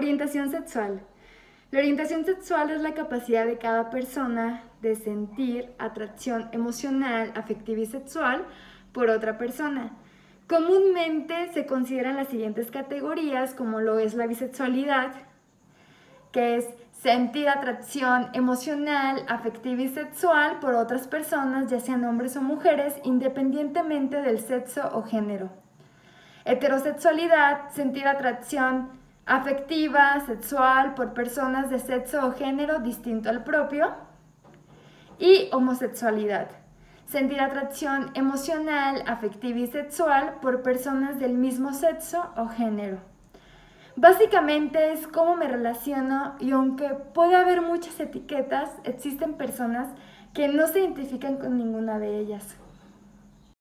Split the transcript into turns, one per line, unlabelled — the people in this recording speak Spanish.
Orientación sexual. La orientación sexual es la capacidad de cada persona de sentir atracción emocional, afectiva y sexual por otra persona. Comúnmente se consideran las siguientes categorías como lo es la bisexualidad, que es sentir atracción emocional, afectiva y sexual por otras personas, ya sean hombres o mujeres, independientemente del sexo o género. Heterosexualidad, sentir atracción afectiva, sexual, por personas de sexo o género distinto al propio. Y homosexualidad, sentir atracción emocional, afectiva y sexual por personas del mismo sexo o género. Básicamente es cómo me relaciono y aunque puede haber muchas etiquetas, existen personas que no se identifican con ninguna de ellas.